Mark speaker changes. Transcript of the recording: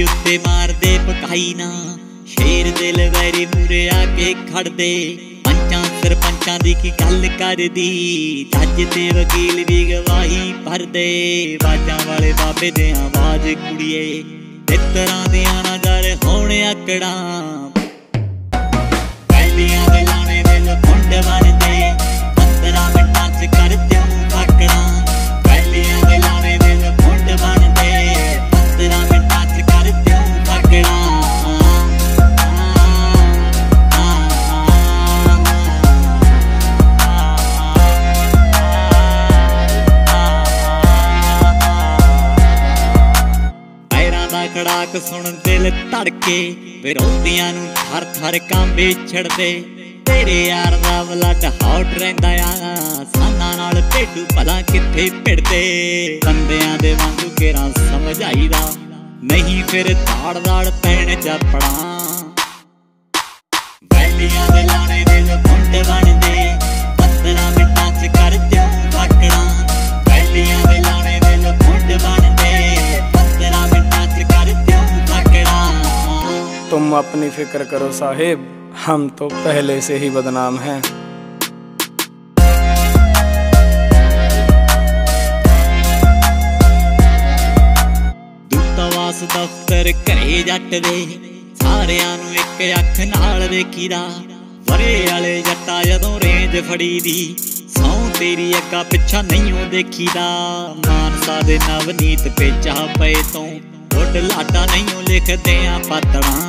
Speaker 1: ਦੇ ਉੱਤੇ ਮਾਰਦੇ ਪਕਾਈ ਨਾ। ਸ਼ੇਰ ਦਿਲ ਵੈਰੀ ਮੂਰੇ ਆ ਕੇ ਖੜਦੇ। ਪੰਚਾਂ, ਸਰਪੰਚਾਂ ਦੀ ਕੀ ਗੱਲ ਕਰਦੀ। ਜੱਜ ਤੇ ਵਕੀਲ ਵੀ ਗਵਾਹੀ ਭਰਦੇ। ਬਾਜਾਂ ਵਾਲੇ ਬਾਬੇ ਦੇ ਆਵਾਜ਼ ਕੁੜੀਏ। ਇਸ ਤਰ੍ਹਾਂ ਦੇ ਆਣਾ ਨਜ਼ਰ ਹੋਣ ਅਕੜਾਂ। ਦਾ ਖੜਾਕ ਸੁਣ ਦਿਲ ਧੜਕੇ ਵਿਰੋਧੀਆਂ ਨੂੰ ਥਰ ਥਰ ਕਾਂਬੇ ਛੜਦੇ। ਤੇਰੇ ਯਾਰ ਦਾ ਬਲੱਡ ਹੌਟ ਰਹਿੰਦਾ ਆ, ਸਾਨਾ ਨਾਲ ਭੇਡੂ ਭਲਾ ਕਿੱਥੇ ਭਿੜਦੇ। ਬੰਦਿਆਂ ਦੇ ਵਾਂਗੂ ਕੇਰਾ ਸਮਝਾਈਦਾ, ਨਹੀਂ ਫਿਰ ਧਾੜ ਧਾੜ ਪੈਣ ਚੱਪੜਾਂ ਵੈਲੀਆਂ ਦੇ ਲਾਣੇ
Speaker 2: तुम अपनी फिक्र करो साहिब हम तो पहले से ही बदनाम हैं
Speaker 1: ਦੂਤਾਵਾਸ ਦਫ਼ਤਰ ਘਰੇ ਜੱਟ ਦੇ ਸਾਰਿਆਂ ਨੂੰ ਇੱਕ ਅੱਖ ਨਾਲ ਵੇਖੀਦਾ ਵਰੇ ਵਾਲੇ ਜੱਟਾ ਜਦੋਂ ਰੇਂਜ ਫੜੀ ਦੀ ਸੌ ਤੇਰੀ ਅੱਗਾ ਪਿੱਛਾ ਨਹੀਂ ਉਹ ਦੇਖੀਦਾ ਮਾਨਸਾ ਦੇ ਨਵਨੀਤ ਪੇਚਾ ਪਏ ਤੋਂ ਉੱਡ ਲਾਟਾ ਨਹੀਂ ਉਹ ਲਿਖਦੇ ਆ ਪਾਤੜਾਂ